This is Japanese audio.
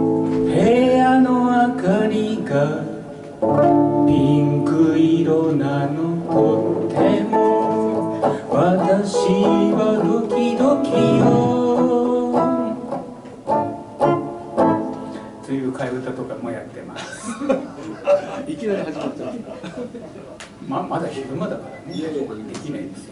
部屋の明かりがピンク色なのとっても私はドキドキよ。という替え歌とかもやってます。いきなり始まったままだ昼間だからね。できないですよ。